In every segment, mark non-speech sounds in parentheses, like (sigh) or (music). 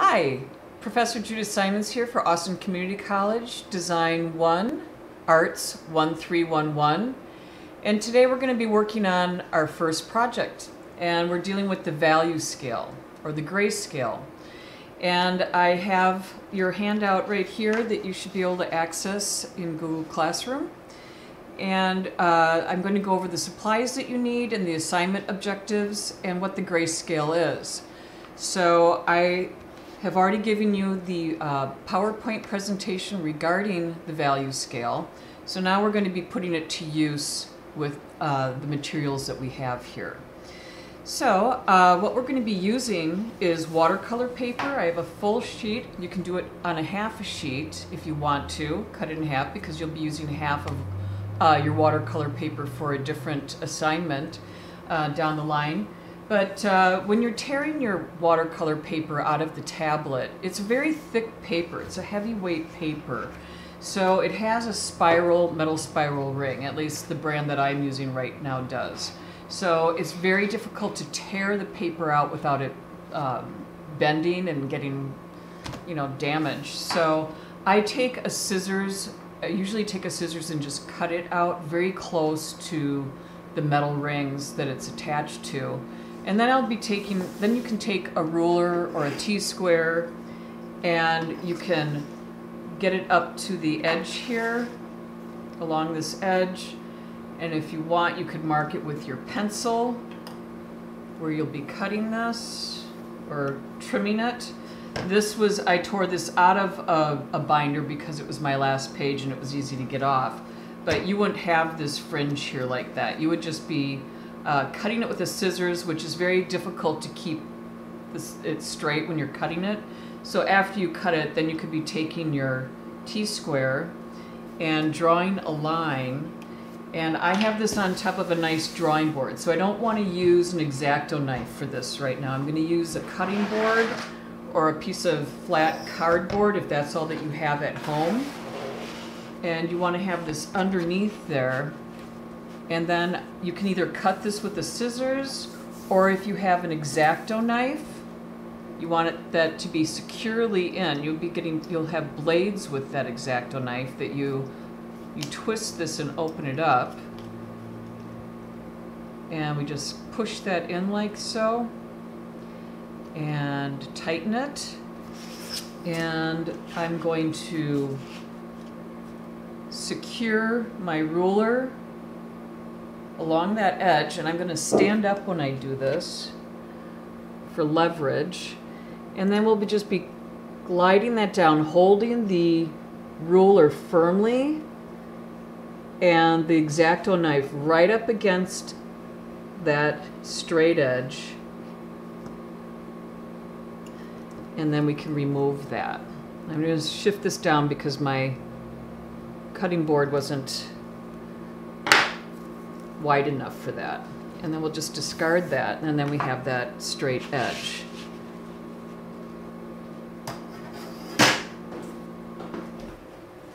Hi, Professor Judith Simonds here for Austin Community College, Design 1, Arts 1311. And today we're going to be working on our first project. And we're dealing with the value scale, or the grayscale. And I have your handout right here that you should be able to access in Google Classroom. And uh, I'm going to go over the supplies that you need and the assignment objectives and what the grayscale is. So I have already given you the uh, PowerPoint presentation regarding the value scale. So now we're going to be putting it to use with uh, the materials that we have here. So uh, what we're going to be using is watercolor paper. I have a full sheet. You can do it on a half a sheet if you want to. Cut it in half because you'll be using half of uh, your watercolor paper for a different assignment uh, down the line. But uh, when you're tearing your watercolor paper out of the tablet, it's a very thick paper. It's a heavyweight paper. So it has a spiral, metal spiral ring, at least the brand that I'm using right now does. So it's very difficult to tear the paper out without it um, bending and getting, you know, damaged. So I take a scissors, I usually take a scissors and just cut it out very close to the metal rings that it's attached to. And then I'll be taking, then you can take a ruler or a T-square and you can get it up to the edge here, along this edge. And if you want, you could mark it with your pencil where you'll be cutting this or trimming it. This was, I tore this out of a, a, binder because it was my last page and it was easy to get off. But you wouldn't have this fringe here like that. You would just be uh, cutting it with the scissors, which is very difficult to keep this, it straight when you're cutting it. So after you cut it, then you could be taking your T-square and drawing a line. And I have this on top of a nice drawing board, so I don't want to use an X-Acto knife for this right now. I'm going to use a cutting board or a piece of flat cardboard if that's all that you have at home. And you want to have this underneath there and then you can either cut this with the scissors, or if you have an X-Acto knife, you want it, that to be securely in. You'll be getting, you'll have blades with that X-Acto knife that you, you twist this and open it up. And we just push that in like so. And tighten it. And I'm going to secure my ruler along that edge, and I'm going to stand up when I do this for leverage. And then we'll be just be gliding that down, holding the ruler firmly and the X-Acto knife right up against that straight edge. And then we can remove that. I'm going to shift this down because my cutting board wasn't wide enough for that. And then we'll just discard that, and then we have that straight edge.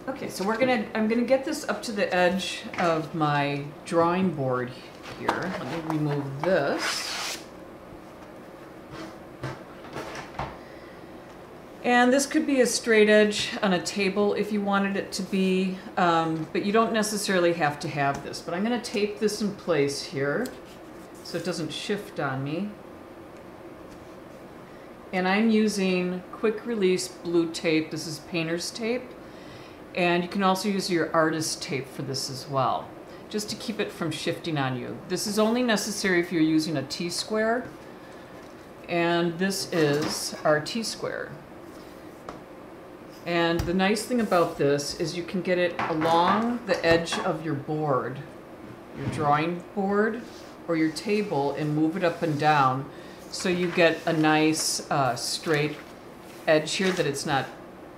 Okay, so we're gonna, I'm gonna get this up to the edge of my drawing board here. Let me remove this. And this could be a straight edge on a table if you wanted it to be, um, but you don't necessarily have to have this. But I'm going to tape this in place here so it doesn't shift on me. And I'm using quick release blue tape. This is painter's tape. And you can also use your artist tape for this as well, just to keep it from shifting on you. This is only necessary if you're using a T-square. And this is our T-square. And the nice thing about this is you can get it along the edge of your board, your drawing board or your table and move it up and down so you get a nice uh, straight edge here that it's not,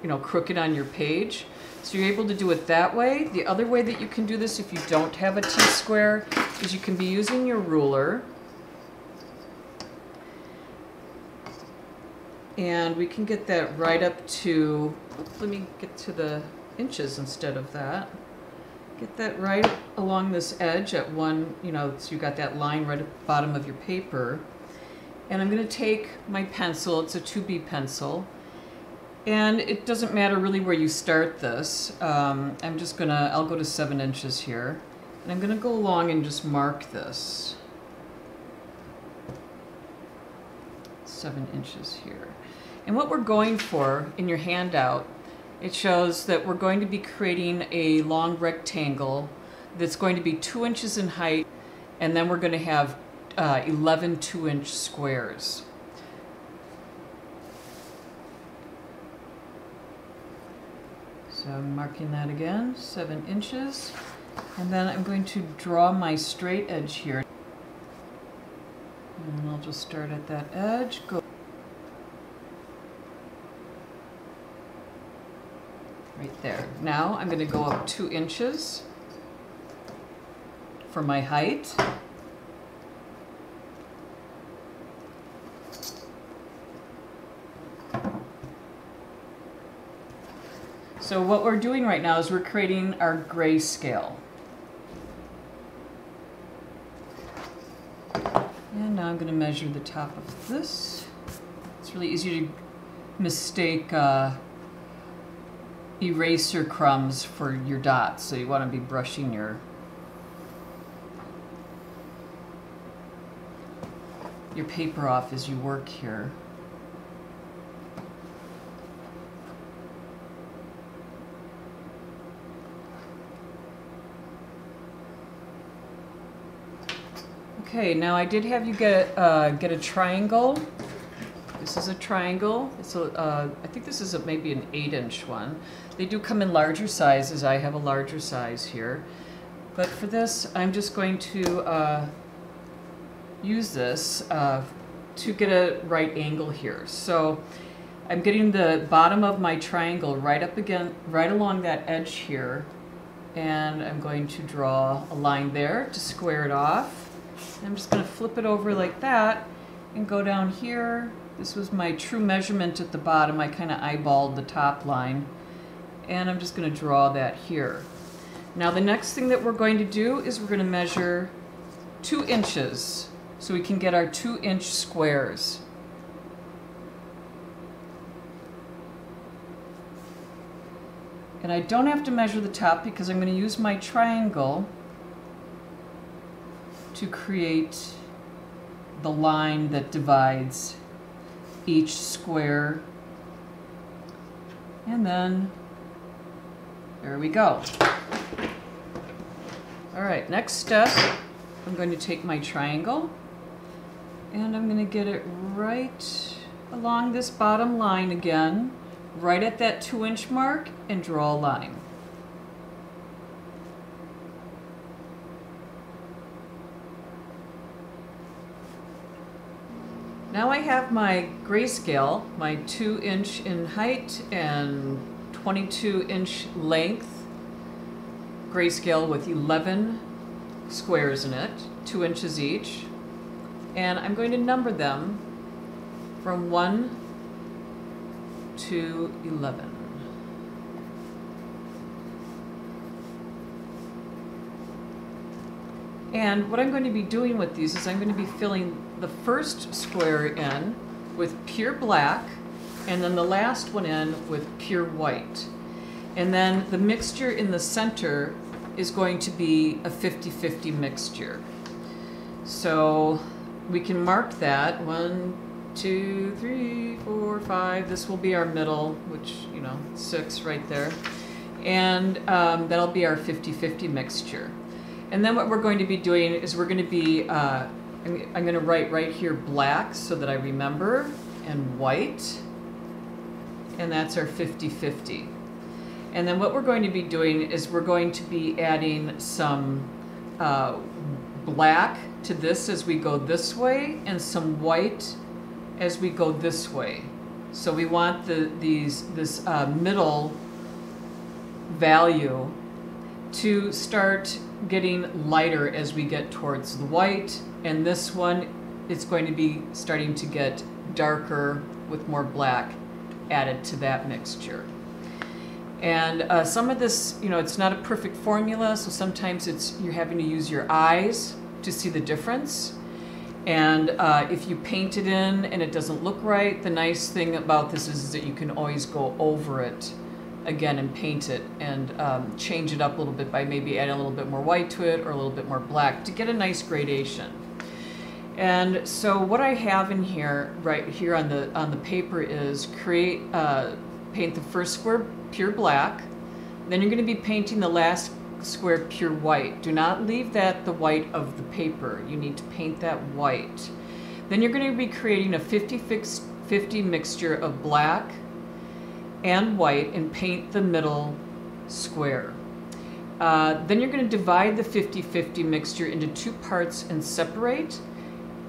you know, crooked on your page. So you're able to do it that way. The other way that you can do this if you don't have a T-square is you can be using your ruler And we can get that right up to, let me get to the inches instead of that. Get that right along this edge at one, you know, so you got that line right at the bottom of your paper. And I'm going to take my pencil, it's a 2B pencil, and it doesn't matter really where you start this. Um, I'm just going to, I'll go to 7 inches here, and I'm going to go along and just mark this. 7 inches here. And what we're going for in your handout, it shows that we're going to be creating a long rectangle that's going to be 2 inches in height, and then we're going to have uh, 11 two inch squares. So I'm marking that again, seven inches. And then I'm going to draw my straight edge here. And I'll just start at that edge, go right there. Now I'm going to go up two inches for my height. So what we're doing right now is we're creating our grayscale. And now I'm going to measure the top of this. It's really easy to mistake uh, eraser crumbs for your dots, so you want to be brushing your your paper off as you work here. Okay, now I did have you get uh, get a triangle. This is a triangle. It's a, uh, I think this is a, maybe an eight inch one. They do come in larger sizes. I have a larger size here. But for this, I'm just going to uh, use this uh, to get a right angle here. So I'm getting the bottom of my triangle right up again, right along that edge here. And I'm going to draw a line there to square it off. I'm just going to flip it over like that and go down here. This was my true measurement at the bottom. I kind of eyeballed the top line. And I'm just going to draw that here. Now the next thing that we're going to do is we're going to measure two inches so we can get our two inch squares. And I don't have to measure the top because I'm going to use my triangle to create the line that divides each square. And then there we go. All right, next step, I'm going to take my triangle and I'm going to get it right along this bottom line again, right at that two inch mark and draw a line. Now I have my grayscale, my 2 inch in height and 22 inch length grayscale with 11 squares in it, 2 inches each. And I'm going to number them from 1 to 11. And what I'm going to be doing with these is I'm going to be filling the first square in with pure black and then the last one in with pure white. And then the mixture in the center is going to be a 50-50 mixture. So we can mark that. One, two, three, four, five. This will be our middle, which, you know, six right there. And um, that'll be our 50-50 mixture. And then what we're going to be doing is we're going to be uh, I'm, I'm going to write right here black so that I remember, and white, and that's our 50-50. And then what we're going to be doing is we're going to be adding some uh, black to this as we go this way, and some white as we go this way. So we want the these this uh, middle value to start getting lighter as we get towards the white and this one, it's going to be starting to get darker with more black added to that mixture. And uh, some of this, you know, it's not a perfect formula, so sometimes it's you're having to use your eyes to see the difference. And uh, if you paint it in and it doesn't look right, the nice thing about this is, is that you can always go over it again and paint it and um, change it up a little bit by maybe adding a little bit more white to it or a little bit more black to get a nice gradation. And so what I have in here, right here on the on the paper is create, uh, paint the first square pure black, then you're going to be painting the last square pure white. Do not leave that the white of the paper. You need to paint that white. Then you're going to be creating a 50-50 mixture of black and white and paint the middle square. Uh, then you're going to divide the 50-50 mixture into two parts and separate.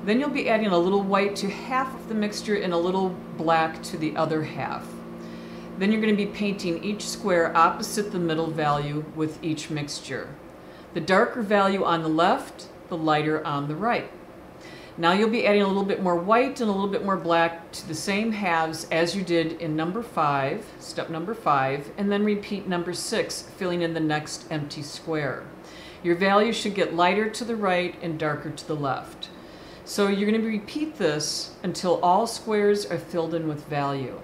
Then you'll be adding a little white to half of the mixture and a little black to the other half. Then you're going to be painting each square opposite the middle value with each mixture. The darker value on the left, the lighter on the right. Now you'll be adding a little bit more white and a little bit more black to the same halves as you did in number five, step number five, and then repeat number six, filling in the next empty square. Your value should get lighter to the right and darker to the left. So you're going to repeat this until all squares are filled in with value.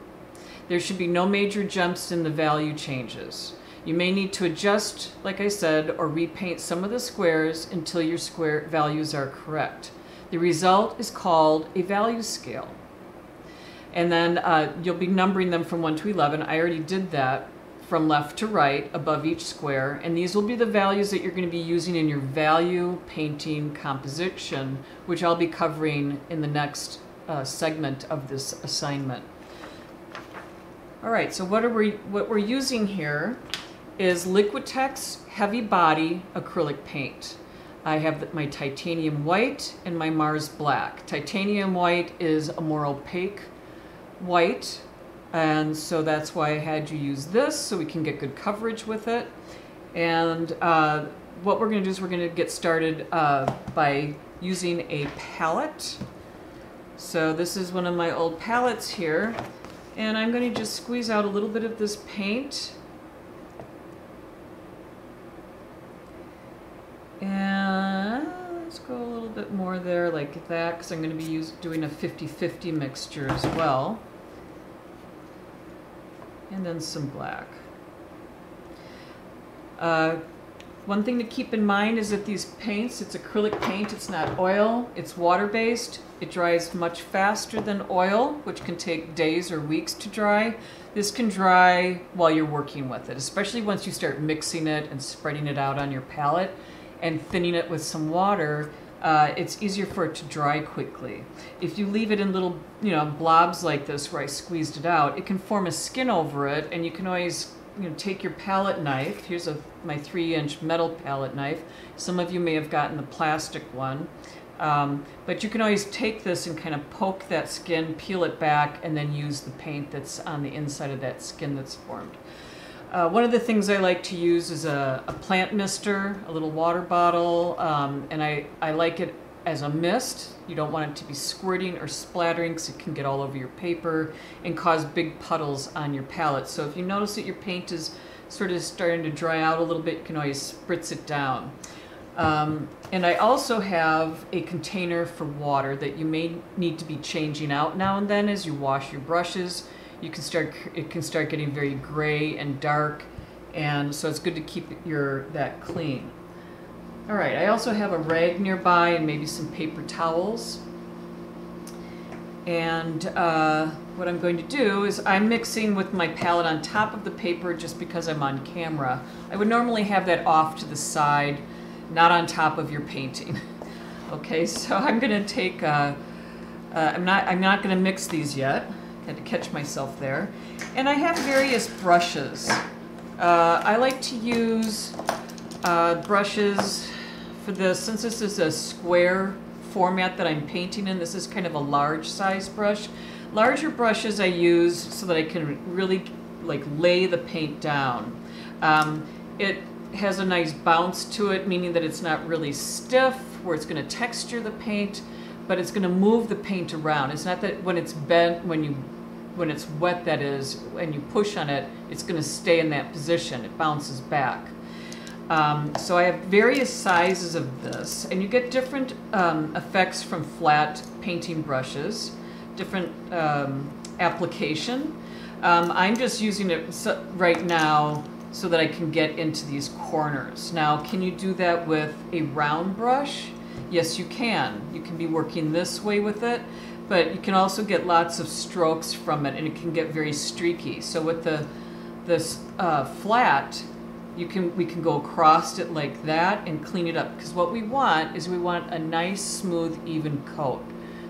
There should be no major jumps in the value changes. You may need to adjust, like I said, or repaint some of the squares until your square values are correct. The result is called a value scale. And then uh, you'll be numbering them from 1 to 11. I already did that from left to right above each square. And these will be the values that you're going to be using in your value painting composition, which I'll be covering in the next uh, segment of this assignment. All right, so what, are we, what we're using here is Liquitex Heavy Body Acrylic Paint. I have my titanium white and my Mars black. Titanium white is a more opaque white and so that's why I had you use this so we can get good coverage with it. And uh, what we're going to do is we're going to get started uh, by using a palette. So this is one of my old palettes here. And I'm going to just squeeze out a little bit of this paint. And let's go a little bit more there like that because I'm going to be use, doing a 50-50 mixture as well and then some black. Uh, one thing to keep in mind is that these paints, it's acrylic paint, it's not oil, it's water-based. It dries much faster than oil, which can take days or weeks to dry. This can dry while you're working with it, especially once you start mixing it and spreading it out on your palette and thinning it with some water uh, it's easier for it to dry quickly. If you leave it in little, you know, blobs like this where I squeezed it out, it can form a skin over it and you can always, you know, take your palette knife. Here's a my three inch metal palette knife. Some of you may have gotten the plastic one. Um, but you can always take this and kind of poke that skin, peel it back, and then use the paint that's on the inside of that skin that's formed. Uh, one of the things I like to use is a, a plant mister, a little water bottle, um, and I, I like it as a mist. You don't want it to be squirting or splattering because it can get all over your paper and cause big puddles on your palette. So if you notice that your paint is sort of starting to dry out a little bit, you can always spritz it down. Um, and I also have a container for water that you may need to be changing out now and then as you wash your brushes you can start it can start getting very gray and dark and so it's good to keep your that clean all right I also have a rag nearby and maybe some paper towels and uh, what I'm going to do is I'm mixing with my palette on top of the paper just because I'm on camera. I would normally have that off to the side, not on top of your painting. (laughs) okay, so I'm going to take, uh, uh, I'm not, I'm not going to mix these yet. Had to catch myself there. And I have various brushes. Uh, I like to use uh, brushes for this, since this is a square format that I'm painting in, this is kind of a large size brush. Larger brushes I use so that I can really like lay the paint down. Um, it has a nice bounce to it, meaning that it's not really stiff, where it's going to texture the paint but it's going to move the paint around. It's not that when it's bent, when you, when it's wet, that is, and you push on it, it's going to stay in that position. It bounces back. Um, so I have various sizes of this, and you get different um, effects from flat painting brushes, different um, application. Um, I'm just using it right now so that I can get into these corners. Now, can you do that with a round brush? Yes, you can. You can be working this way with it, but you can also get lots of strokes from it and it can get very streaky. So with the this uh, flat, you can we can go across it like that and clean it up because what we want is we want a nice smooth even coat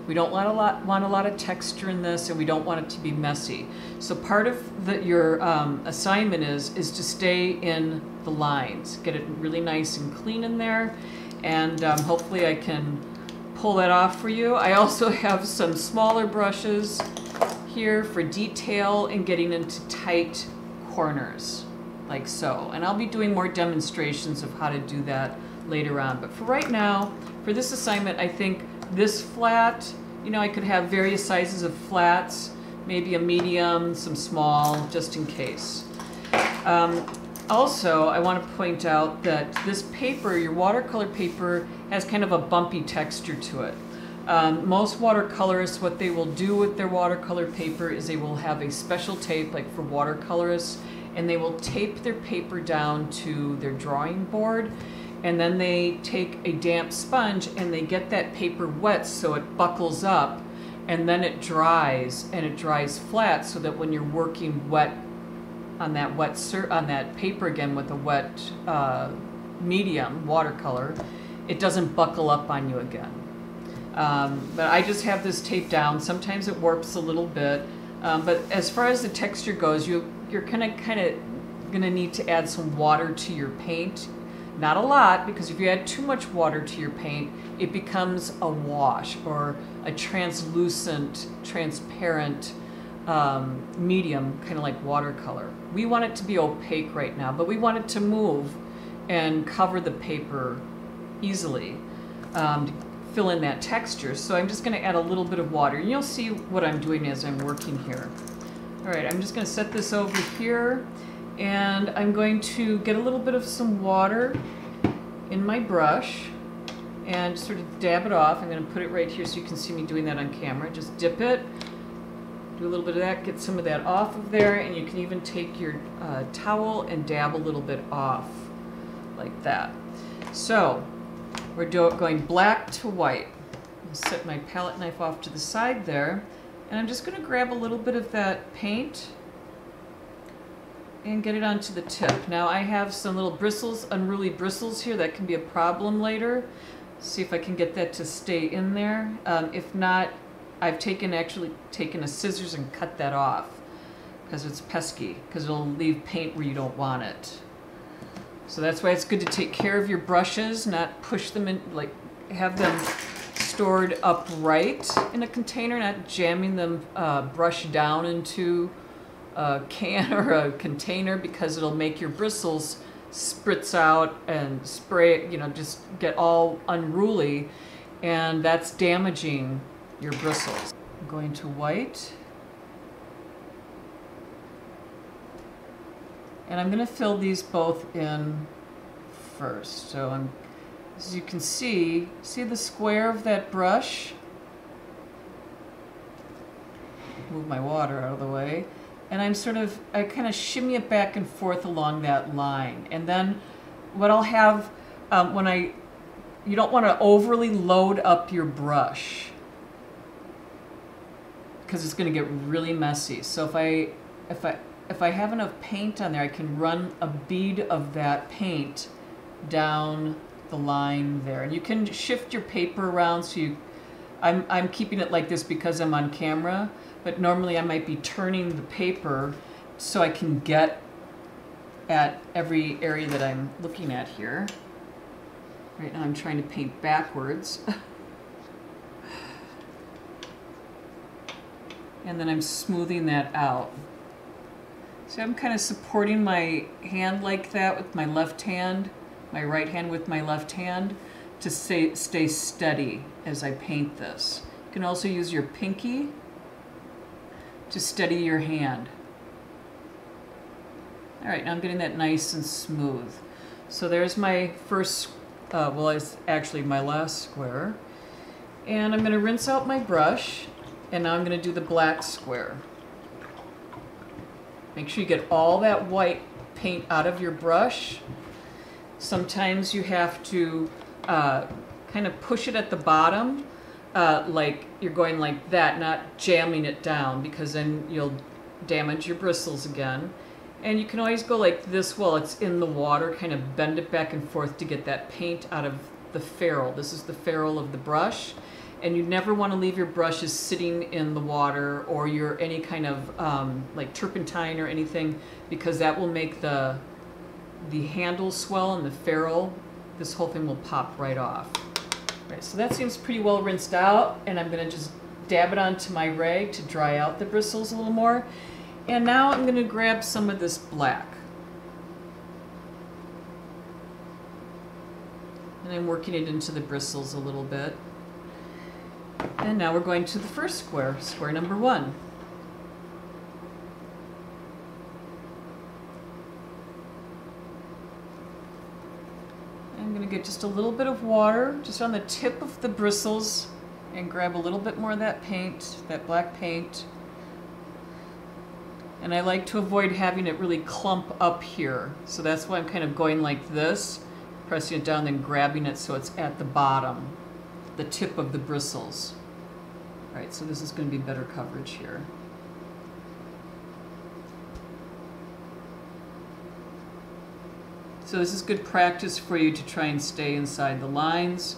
we don't want a lot want a lot of texture in this and we don't want it to be messy so part of the, your um, assignment is is to stay in the lines get it really nice and clean in there and um, hopefully I can pull that off for you I also have some smaller brushes here for detail and getting into tight corners like so. And I'll be doing more demonstrations of how to do that later on. But for right now, for this assignment, I think this flat, you know, I could have various sizes of flats, maybe a medium, some small, just in case. Um, also, I want to point out that this paper, your watercolor paper, has kind of a bumpy texture to it. Um, most watercolorists, what they will do with their watercolor paper is they will have a special tape, like for watercolorists, and they will tape their paper down to their drawing board and then they take a damp sponge and they get that paper wet so it buckles up and then it dries and it dries flat so that when you're working wet on that wet sur- on that paper again with a wet uh, medium watercolor it doesn't buckle up on you again. Um, but I just have this taped down. Sometimes it warps a little bit. Um, but as far as the texture goes you you're kind of kind of going to need to add some water to your paint. Not a lot, because if you add too much water to your paint, it becomes a wash or a translucent, transparent um, medium, kind of like watercolor. We want it to be opaque right now, but we want it to move and cover the paper easily um, to fill in that texture. So I'm just going to add a little bit of water. You'll see what I'm doing as I'm working here. All right, I'm just going to set this over here and I'm going to get a little bit of some water in my brush and sort of dab it off. I'm going to put it right here so you can see me doing that on camera. Just dip it, do a little bit of that, get some of that off of there, and you can even take your uh, towel and dab a little bit off like that. So we're going black to white. I'll set my palette knife off to the side there. And I'm just going to grab a little bit of that paint and get it onto the tip. Now I have some little bristles, unruly bristles here that can be a problem later. See if I can get that to stay in there. Um, if not, I've taken actually taken a scissors and cut that off because it's pesky because it'll leave paint where you don't want it. So that's why it's good to take care of your brushes, not push them in, like have them stored upright in a container, not jamming them uh, brush down into a can (laughs) or a container because it'll make your bristles spritz out and spray, you know, just get all unruly and that's damaging your bristles. I'm going to white. And I'm going to fill these both in first. So I'm as you can see, see the square of that brush? Move my water out of the way. And I'm sort of, I kind of shimmy it back and forth along that line. And then what I'll have um, when I, you don't want to overly load up your brush because it's going to get really messy. So if I, if I, if I have enough paint on there, I can run a bead of that paint down the line there. And you can shift your paper around so you, I'm, I'm keeping it like this because I'm on camera, but normally I might be turning the paper so I can get at every area that I'm looking at here. Right now I'm trying to paint backwards. (laughs) and then I'm smoothing that out. So I'm kind of supporting my hand like that with my left hand my right hand with my left hand to stay, stay steady as I paint this. You can also use your pinky to steady your hand. All right, now I'm getting that nice and smooth. So there's my first, uh, well, it's actually my last square. And I'm going to rinse out my brush, and now I'm going to do the black square. Make sure you get all that white paint out of your brush. Sometimes you have to uh, kind of push it at the bottom, uh, like you're going like that, not jamming it down, because then you'll damage your bristles again. And you can always go like this while it's in the water, kind of bend it back and forth to get that paint out of the ferrule. This is the ferrule of the brush. And you never want to leave your brushes sitting in the water or your any kind of um, like turpentine or anything because that will make the the handle swell and the ferrule. This whole thing will pop right off. Right, so that seems pretty well rinsed out and I'm going to just dab it onto my rag to dry out the bristles a little more. And now I'm going to grab some of this black. And I'm working it into the bristles a little bit. And now we're going to the first square, square number one. I'm going to get just a little bit of water just on the tip of the bristles and grab a little bit more of that paint, that black paint. And I like to avoid having it really clump up here. So that's why I'm kind of going like this, pressing it down, then grabbing it so it's at the bottom, the tip of the bristles. All right, so this is going to be better coverage here. So this is good practice for you to try and stay inside the lines.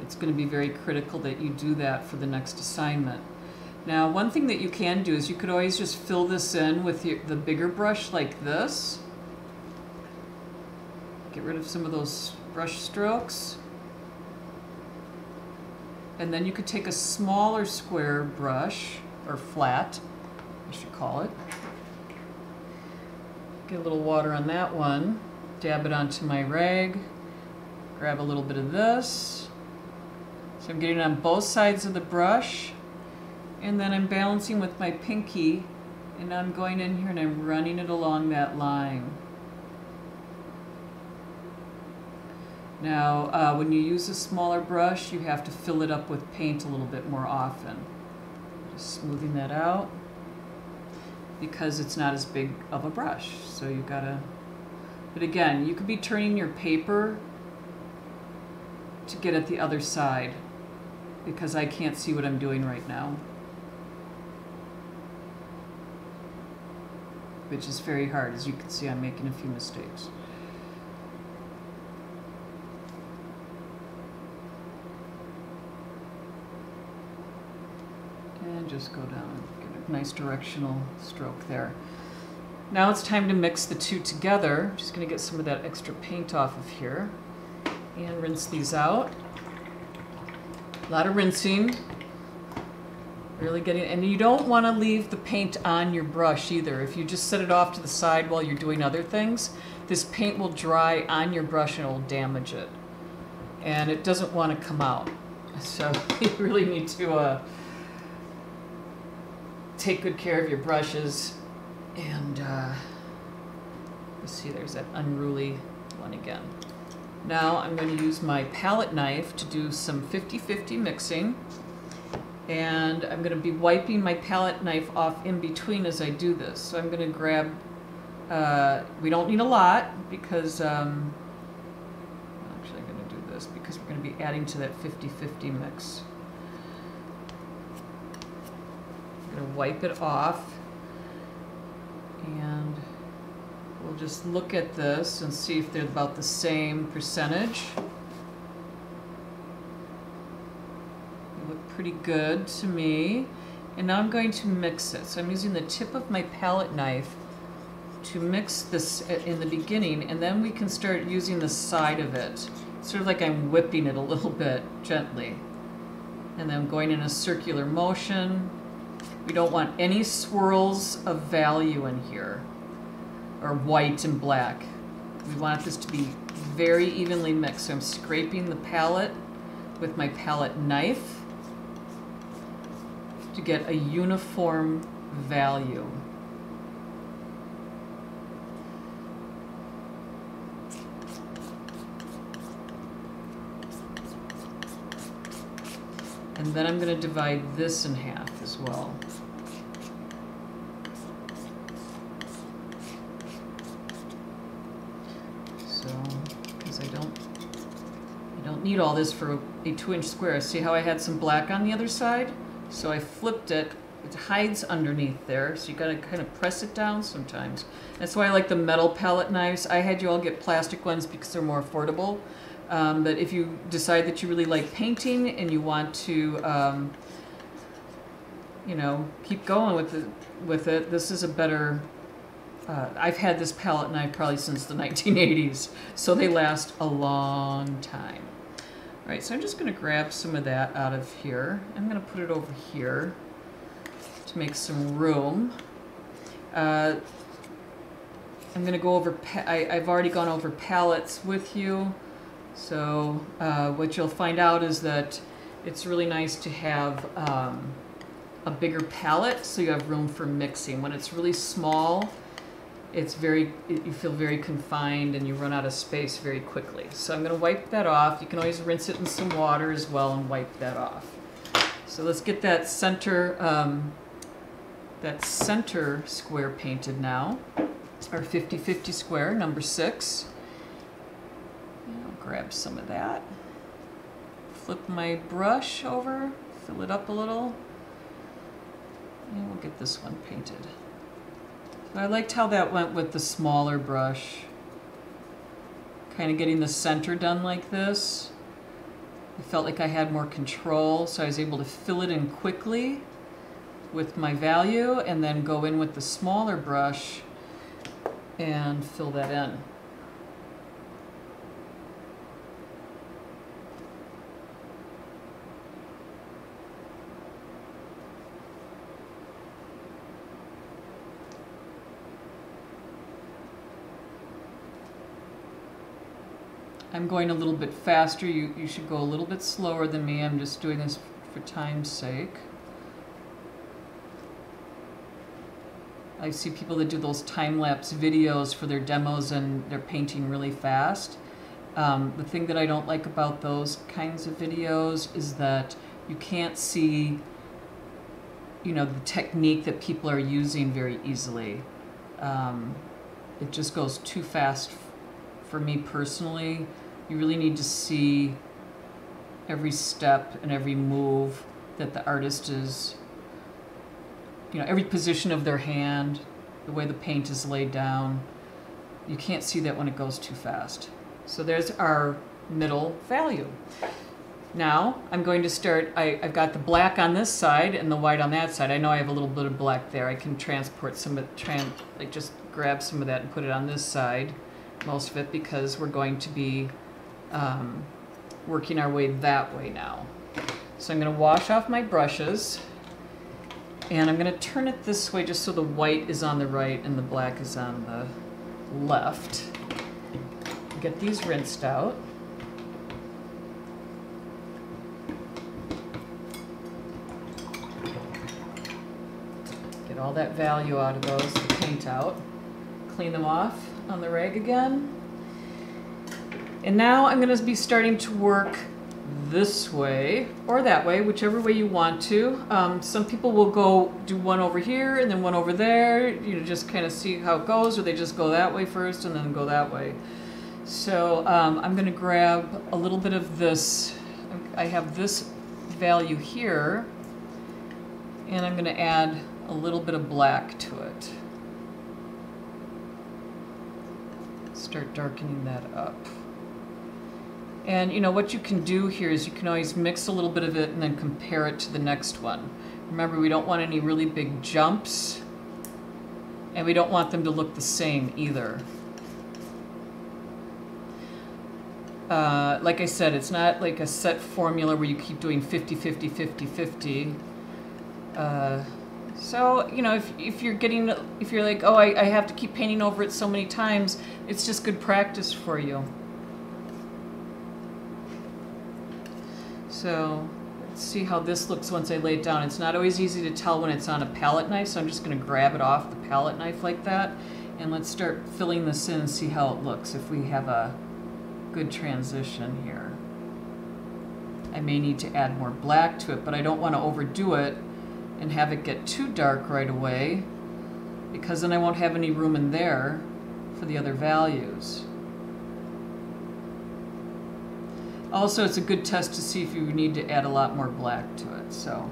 It's going to be very critical that you do that for the next assignment. Now, one thing that you can do is you could always just fill this in with your, the bigger brush like this. Get rid of some of those brush strokes. And then you could take a smaller square brush, or flat, I should call it. Get a little water on that one. Dab it onto my rag. Grab a little bit of this. So I'm getting it on both sides of the brush and then I'm balancing with my pinky and I'm going in here and I'm running it along that line. Now, uh, when you use a smaller brush, you have to fill it up with paint a little bit more often. Just smoothing that out because it's not as big of a brush. So you gotta, but again, you could be turning your paper to get at the other side because I can't see what I'm doing right now. which is very hard. As you can see, I'm making a few mistakes. And just go down, and get a nice directional stroke there. Now it's time to mix the two together. Just gonna get some of that extra paint off of here and rinse these out. A lot of rinsing. Really getting, and you don't want to leave the paint on your brush either. If you just set it off to the side while you're doing other things, this paint will dry on your brush and it will damage it. And it doesn't want to come out. (laughs) So (laughs) you really need to uh, take good care of your brushes. And uh, let's see, there's that unruly one again. Now I'm going to use my palette knife to do some 50-50 mixing and I'm going to be wiping my palette knife off in between as I do this. So I'm going to grab, uh, we don't need a lot because, um, actually I'm actually going to do this because we're going to be adding to that 50-50 mix. To wipe it off and we'll just look at this and see if they're about the same percentage. They Look pretty good to me. And now I'm going to mix it. So I'm using the tip of my palette knife to mix this in the beginning, and then we can start using the side of it. Sort of like I'm whipping it a little (laughs) bit gently. And then going in a circular motion. We don't want any swirls of value in here, or white and black. We want this to be very evenly mixed. So I'm scraping the palette with my palette knife to get a uniform value. And then I'm going to divide this in half as well. Need all this for a two inch square. See how I had some black on the other side? So I flipped it. It hides underneath there, so you gotta kind of press it down sometimes. That's why I like the metal palette knives. I had you all get plastic ones because they're more affordable. Um, but if you decide that you really like painting and you want to, um, you know, keep going with it, with it, this is a better. Uh, I've had this palette knife probably since the (laughs) 1980s, so they last a long time. Right, so I'm just going to grab some of that out of here. I'm going to put it over here to make some room. Uh, I'm going to go over, I, have already gone over palettes with you. So uh, what you'll find out is that it's really nice to have um, a bigger palette so you have room for mixing. When it's really small, it's very, you feel very confined and you run out of space very quickly. So I'm going to wipe that off. You can always rinse it in some water as well and wipe that off. So let's get that center, um, that center square painted now. Our 50-50 square, number six i'll grab some of that. Flip my brush over, fill it up a little, and we'll get this one painted. I liked how that went with the smaller brush. Kind of getting the center done like this. I felt like I had more control, so I was able to fill it in quickly with my value and then go in with the smaller brush and fill that in. I'm going a little bit faster. You, you should go a little bit slower than me. I'm just doing this for time's sake. I see people that do those time-lapse videos for their demos and they're painting really fast. Um, the thing that I don't like about those kinds of videos is that you can't see you know the technique that people are using very easily. Um, it just goes too fast for me personally, you really need to see every step and every move that the artist is, you know, every position of their hand, the way the paint is laid down. You can't see that when it goes too fast. So there's our middle value. Now I'm going to start, I, have got the black on this side and the white on that side. I know I have a little bit of black there. I can transport some of, tran, like just grab some of that and put it on this side most of it because we're going to be um, working our way that way now. So I'm going to wash off my brushes and I'm going to turn it this way just so the white is on the right and the black is on the left. Get these rinsed out. Get all that value out of those, the paint out. Clean them off on the rag again. And now I'm going to be starting to work this way or that way, whichever way you want to. Um, some people will go do one over here and then one over there, you know, just kind of see how it goes, or they just go that way first and then go that way. So um, I'm going to grab a little bit of this. I have this value here, and I'm going to add a little bit of black to it. Start darkening that up. And you know, what you can do here is you can always mix a little bit of it and then compare it to the next one. Remember, we don't want any really big jumps and we don't want them to look the same either. Uh, like I said, it's not like a set formula where you keep doing 50, 50, 50, 50. Uh, so, you know, if, if you're getting, if you're like, oh, I, I have to keep painting over it so many times, it's just good practice for you. So, let's see how this looks once I lay it down. It's not always easy to tell when it's on a palette knife, so I'm just going to grab it off the palette knife like that. And let's start filling this in and see how it looks if we have a good transition here. I may need to add more black to it, but I don't want to overdo it and have it get too dark right away because then I won't have any room in there for the other values. Also, it's a good test to see if you need to add a lot more black to it. So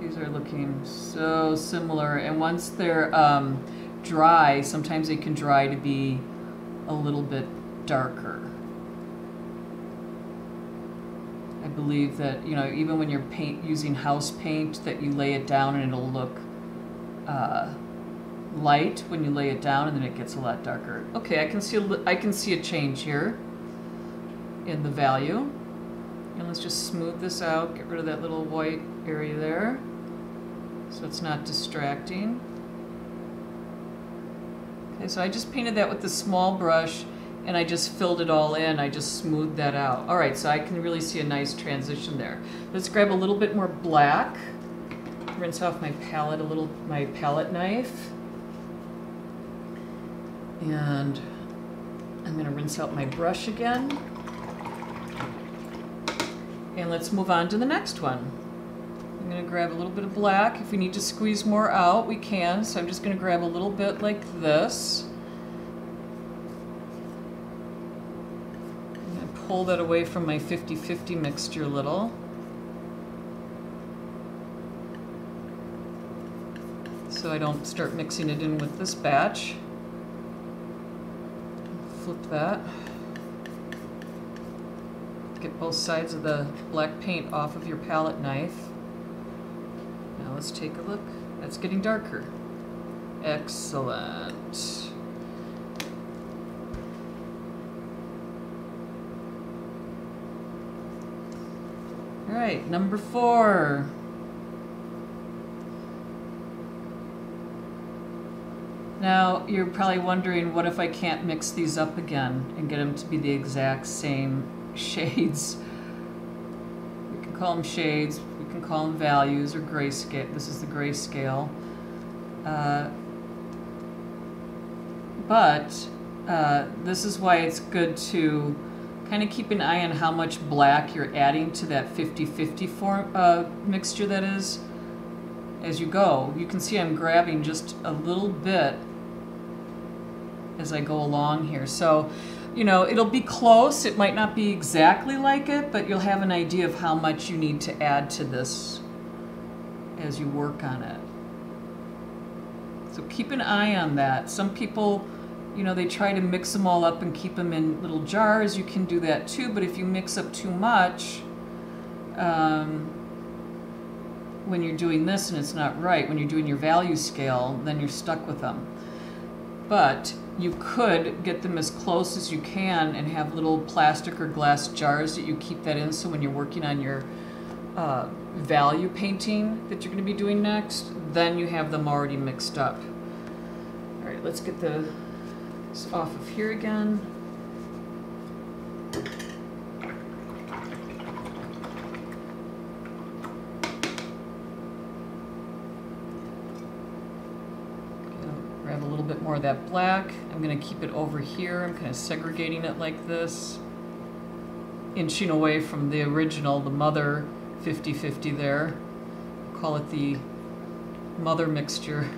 these are looking so similar. And once they're um, dry, sometimes they can dry to be a little bit darker. I believe that, you know, even when you're paint using house paint, that you lay it down and it'll look uh, light when you lay it down and then it gets a lot darker. Okay, I can see a, I can see a change here in the value. And let's just smooth this out, get rid of that little white area there so it's not distracting. Okay, so I just painted that with the small brush and I just filled it all in. I just smoothed that out. All right, so I can really see a nice transition there. Let's grab a little bit more black. Rinse off my palette a little, my palette knife. And I'm gonna rinse out my brush again. And let's move on to the next one. I'm going to grab a little bit of black. If we need to squeeze more out, we can. So I'm just going to grab a little bit like this. I'm going to pull that away from my 50-50 mixture a little. So I don't start mixing it in with this batch. Flip that get both sides of the black paint off of your palette knife. Now let's take a look. That's getting darker. Excellent. All right, number four. Now, you're probably wondering, what if I can't mix these up again and get them to be the exact same (laughs) shades. We can call them shades, we can call them values or grayscale. This is the grayscale. Uh, but uh, this is why it's good to kind of keep an eye on how much black you're adding to that 50-50 form uh, mixture that is as you go. You can see I'm grabbing just a little bit as I go along here. So you know, it'll be close. It might not be exactly like it, but you'll have an idea of how much you need to add to this as you work on it. So keep an eye on that. Some people, you know, they try to mix them all up and keep them in little jars. You can do that too, but if you mix up too much, um, when you're doing this and it's not right, when you're doing your value scale, then you're stuck with them. But you could get them as close as you can and have little plastic or glass jars that you keep that in so when you're working on your uh, value painting that you're going to be doing next, then you have them already mixed up. All right, let's get the off of here again. Grab a little bit more of that black. I'm going to keep it over here. I'm kind of segregating it like this. Inching away from the original, the mother 50-50 there. call it the mother mixture.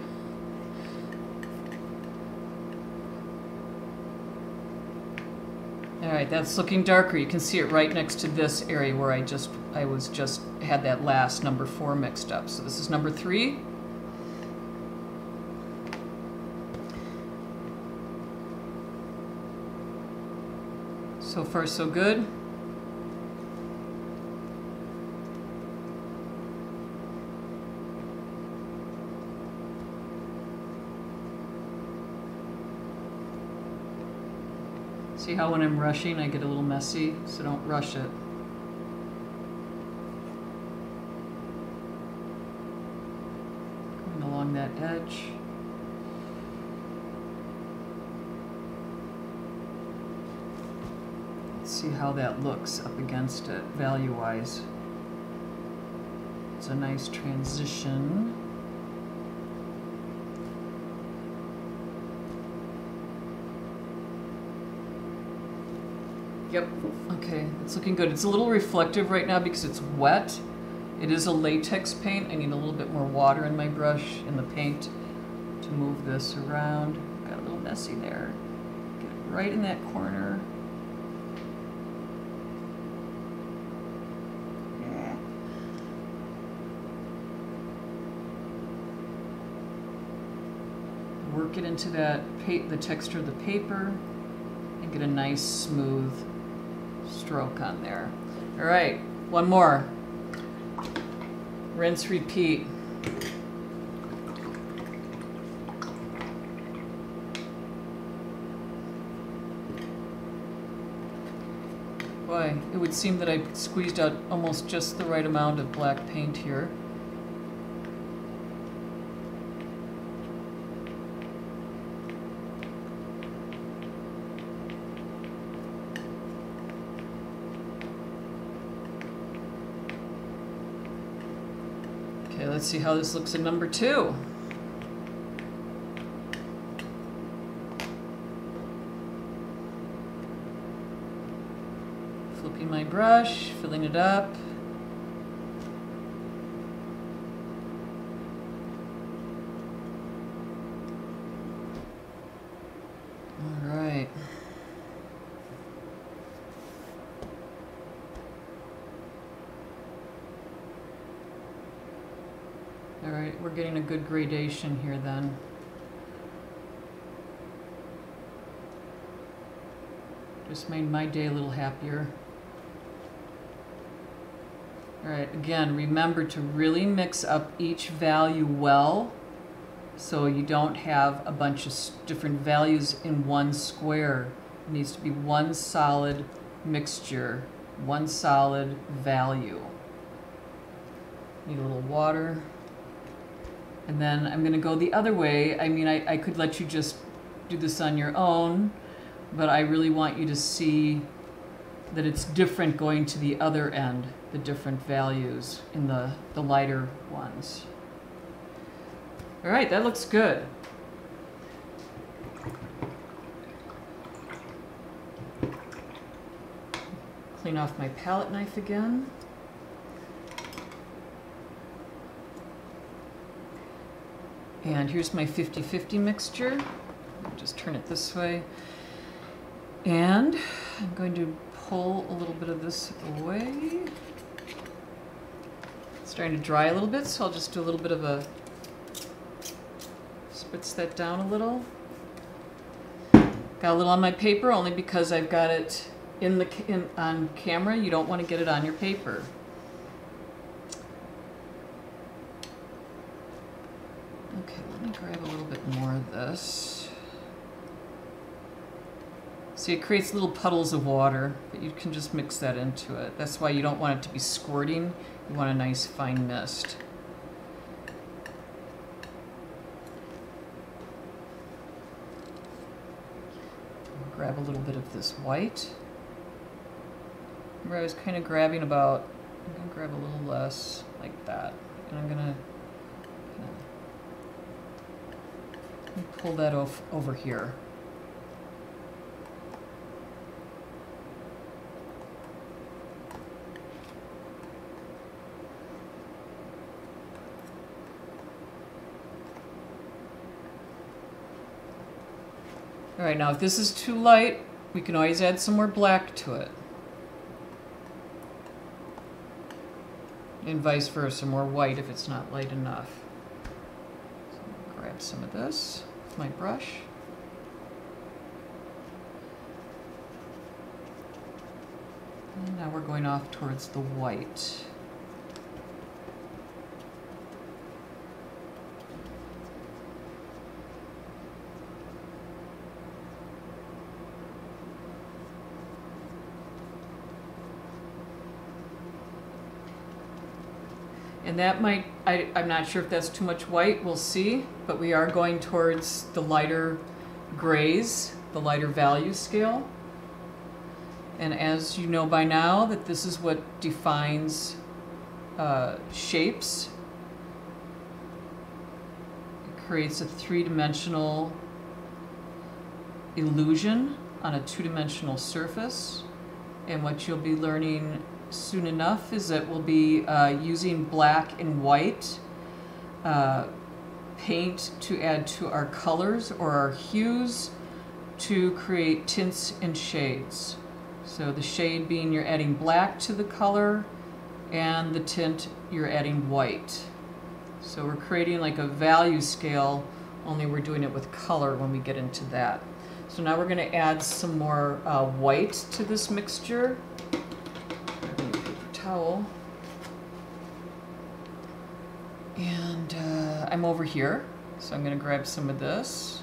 All right, that's looking darker. You can see it right next to this area where I just, I was just, had that last number four mixed up. So this is number three. So far, so good. See how when I'm rushing I get a little messy, so don't rush it. Going along that edge. see how that looks up against it value-wise. It's a nice transition. Yep. Okay, it's looking good. It's a little reflective right now because it's wet. It is a latex paint. I need a little bit more water in my brush in the paint to move this around. Got a little messy there. Get it right in that corner. Work it into that the texture of the paper and get a nice smooth stroke on there. All right, one more. Rinse, repeat. Boy, it would seem that I squeezed out almost just the right amount of black paint here. Okay, let's see how this looks in number two. Flipping my brush, filling it up. All right. All right, we're getting a good gradation here then. Just made my day a little happier. All right, again, remember to really mix up each value well so you don't have a bunch of different values in one square. It needs to be one solid mixture, one solid value. Need a little water. And then I'm gonna go the other way. I mean, I, I could let you just do this on your own, but I really want you to see that it's different going to the other end, the different values in the, the lighter ones. All right, that looks good. Clean off my palette knife again. And here's my 50-50 mixture. Just turn it this way. And I'm going to pull a little bit of this away. It's starting to dry a little bit, so I'll just do a little bit of a spritz that down a little. Got a little on my paper only because I've got it in the in, on camera. You don't want to get it on your paper. Okay, let me grab a little bit more of this. See, it creates little puddles of water, but you can just mix that into it. That's why you don't want it to be squirting. You want a nice fine mist. Grab a little bit of this white. Remember, I was kind of grabbing about, I'm to grab a little less, like that. And I'm going to pull that off over here. All right, now if this is too light, we can always add some more black to it. And vice versa, more white if it's not light enough. So grab some of this my brush. And now we're going off towards the white. And that might, I, I'm not sure if that's too much white, we'll see, but we are going towards the lighter grays, the lighter value scale. And as you know by now, that this is what defines uh, shapes. It creates a three-dimensional illusion on a two-dimensional surface. And what you'll be learning soon enough is that we'll be uh, using black and white uh, paint to add to our colors or our hues to create tints and shades. So the shade being you're adding black to the color and the tint you're adding white. So we're creating like a value scale, only we're doing it with color when we get into that. So now we're going to add some more uh, white to this mixture. Towel. And uh, I'm over here, so I'm to grab some of this.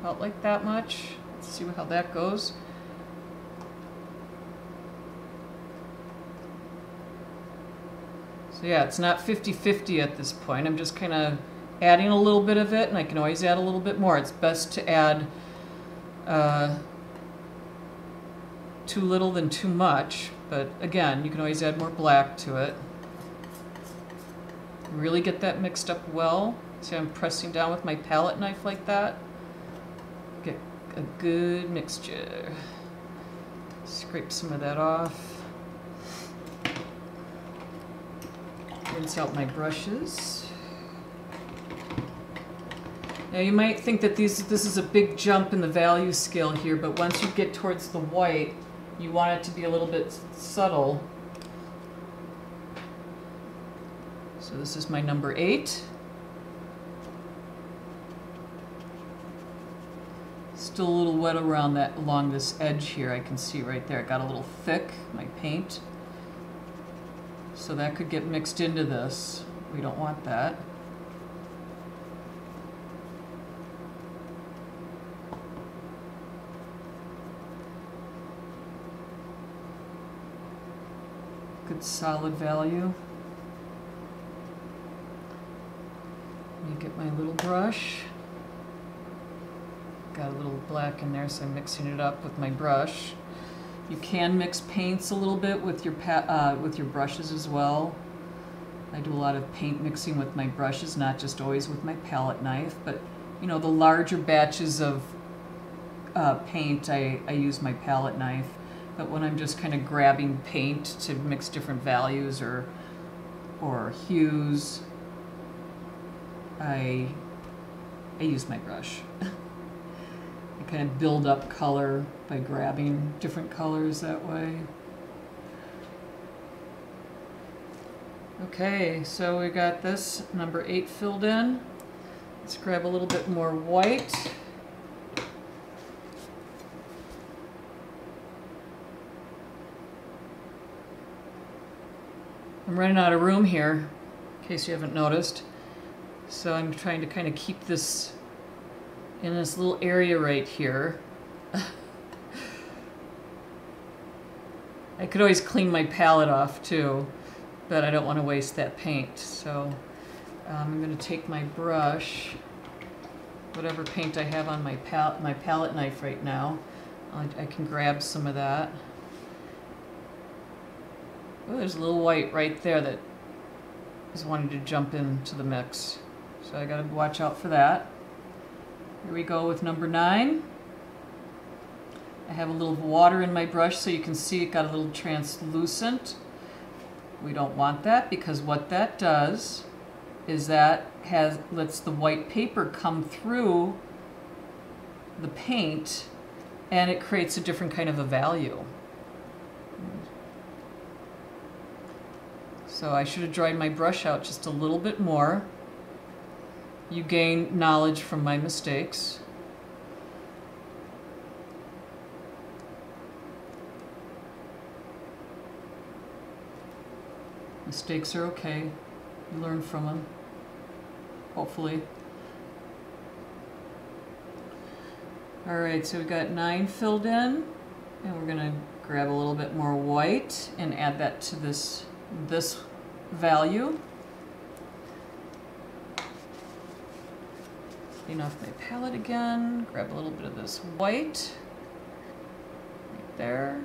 About like that much. Let's see how that goes. So yeah, it's not 50-50 at this point. I'm just kind of adding a little bit of it, and I can always add a little bit more. It's best to add uh, too little than too much, but again, you can always add more black to it. Really get that mixed up well. See, I'm pressing down with my palette knife like that. Get a good mixture. Scrape some of that off. rinse out my brushes. Now you might think that these this is a big jump in the value scale here, but once you get towards the white, you want it to be a little bit subtle. So this is my number eight. Still a little wet around that along this edge here. I can see right there. It got a little thick, my paint. So that could get mixed into this. We don't want that. Good solid value. Let me get my little brush. Got a little black in there, so I'm mixing it up with my brush. You can mix paints a little bit with your uh, with your brushes as well. I do a lot of paint mixing with my brushes, not just always with my palette knife, but you know, the larger batches of uh, paint, I, I use my palette knife. But when I'm just kind of grabbing paint to mix different values or, or hues, I, I use my brush. (laughs) I kind of build up color by grabbing different colors that way. Okay, so we got this number eight filled in. Let's grab a little bit more white. I'm running out of room here, in case you haven't noticed. So I'm trying to kind of keep this in this little area right here. (laughs) I could always clean my palette off too, but I don't want to waste that paint. So um, I'm going to take my brush, whatever paint I have on my, pal my palette knife right now, I, I can grab some of that. Oh, there's a little white right there that is wanting to jump into the mix. So I gotta watch out for that. Here we go with number nine. I have a little water in my brush so you can see it got a little translucent. We don't want that because what that does is that has lets the white paper come through the paint and it creates a different kind of a value. So I should have dried my brush out just a little bit more. You gain knowledge from my mistakes. Mistakes are okay. You learn from them, hopefully. All right, so we've got nine filled in, and we're gonna grab a little bit more white and add that to this, this value. Clean off my palette again, grab a little bit of this white right there.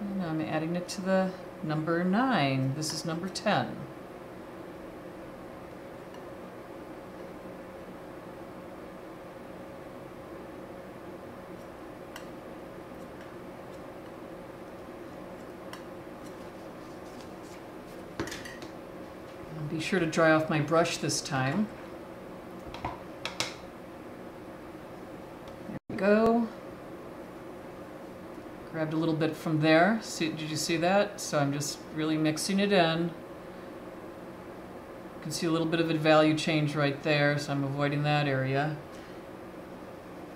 And I'm adding it to the number nine. This is number 10. Be sure to dry off my brush this time. There we go. Grabbed a little bit from there. See, did you see that? So I'm just really mixing it in. You can see a little bit of a value change right there, so I'm avoiding that area.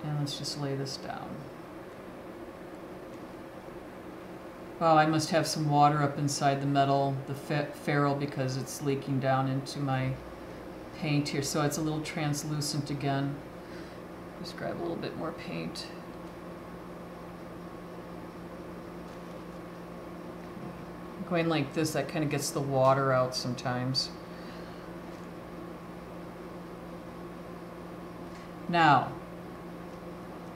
And let's just lay this down. Wow, I must have some water up inside the metal, the ferrule, because it's leaking down into my paint here. So it's a little translucent again. Just grab a little bit more paint. Going like this, that kind of gets the water out sometimes. Now,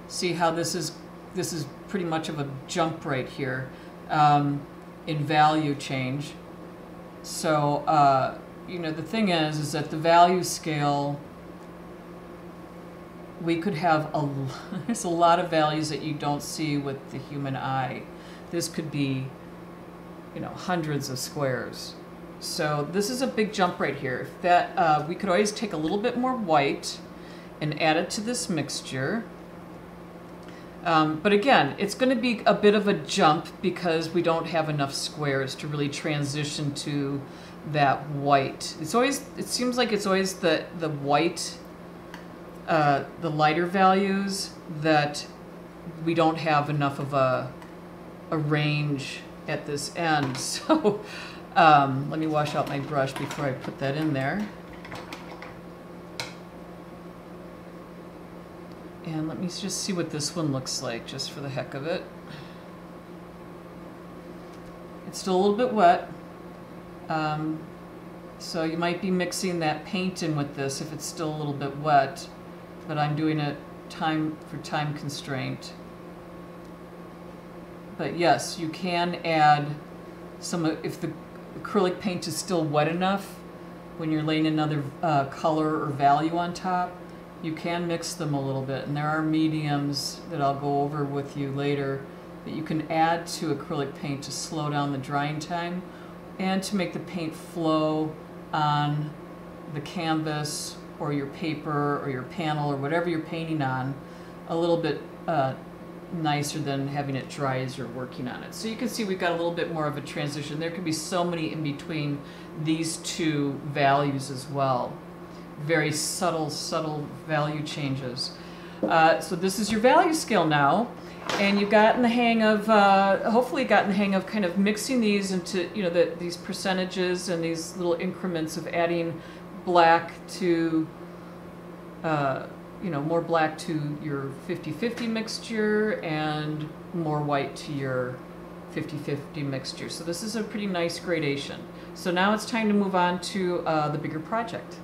see how this is, this is pretty much of a jump right here um, in value change. So, uh, you know, the thing is, is that the value scale, we could have a, (laughs) there's a lot of values that you don't see with the human eye. This could be you know, hundreds of squares. So this is a big jump right here. That, uh, we could always take a little bit more white and add it to this mixture. Um, but again, it's going to be a bit of a jump because we don't have enough squares to really transition to that white. It's always, it seems like it's always the, the white, uh, the lighter values that we don't have enough of a, a range at this end. (laughs) So um, let me wash out my brush before I put that in there. And let me just see what this one looks like, just for the heck of it. It's still a little bit wet. Um, so you might be mixing that paint in with this if it's still a little bit wet, but I'm doing it time for time constraint. But yes, you can add some, if the acrylic paint is still wet enough, when you're laying another uh, color or value on top, you can mix them a little bit. And there are mediums that I'll go over with you later that you can add to acrylic paint to slow down the drying time and to make the paint flow on the canvas or your paper or your panel or whatever you're painting on a little bit uh, nicer than having it dry as you're working on it. So you can see we've got a little bit more of a transition. There can be so many in between these two values as well. Very subtle, subtle value changes. Uh, so this is your value scale now. And you've gotten the hang of, uh, hopefully gotten the hang of kind of mixing these into, you know, the, these percentages and these little increments of adding black to uh, you know, more black to your 50-50 mixture and more white to your 50-50 mixture. So this is a pretty nice gradation. So now it's time to move on to uh, the bigger project.